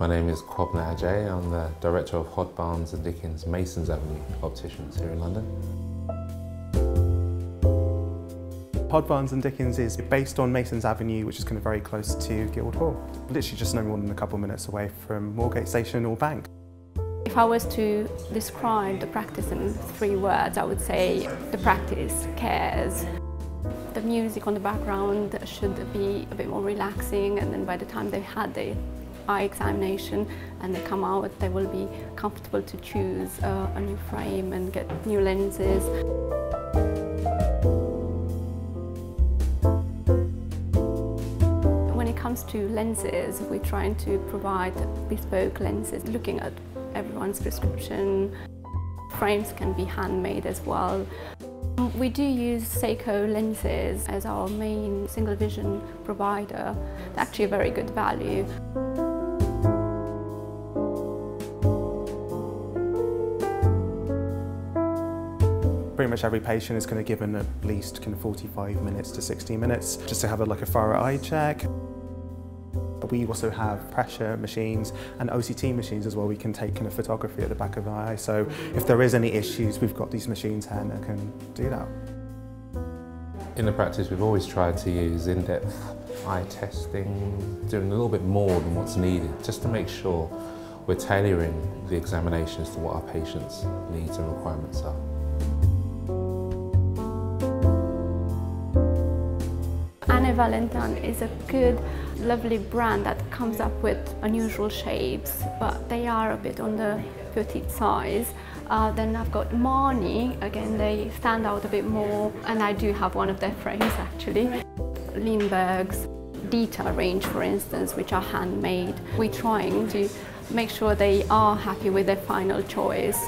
My name is Kwabna Ajay. I'm the director of Hodd Barnes and Dickins Masons Avenue Opticians here in London. Hodd Barnes and Dickins is based on Masons Avenue, which is kind of very close to Guildhall. Literally just no more than a couple of minutes away from Moorgate Station or Bank. If I was to describe the practice in three words, I would say the practice cares. The music on the background should be a bit more relaxing and then by the time they've had the eye examination and they come out, they will be comfortable to choose uh, a new frame and get new lenses. When it comes to lenses, we're trying to provide bespoke lenses, looking at everyone's prescription. Frames can be handmade as well. We do use Seiko lenses as our main single vision provider. They're actually a very good value. Pretty much every patient is kind of given at least kind of 45 minutes to 60 minutes just to have a, like a thorough eye check. We also have pressure machines and OCT machines as well. We can take kind of photography at the back of the eye. So if there is any issues, we've got these machines here that can do that. In the practice, we've always tried to use in-depth eye testing, doing a little bit more than what's needed, just to make sure we're tailoring the examinations to what our patients' needs and requirements are. Valentin is a good, lovely brand that comes up with unusual shapes, but they are a bit on the petite size. Uh, then I've got Marni, again they stand out a bit more, and I do have one of their frames actually. Lindberg's Dita range for instance, which are handmade. We're trying to make sure they are happy with their final choice.